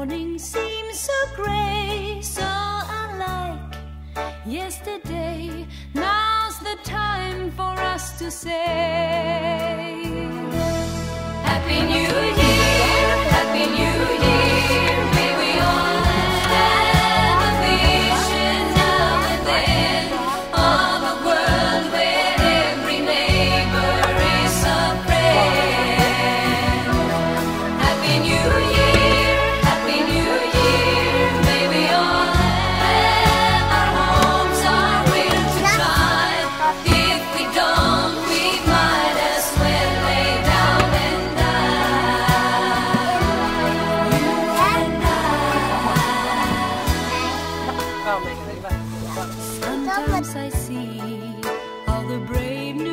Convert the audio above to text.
morning seems so gray, so unlike yesterday. Now's the time for us to say. I see all the brave new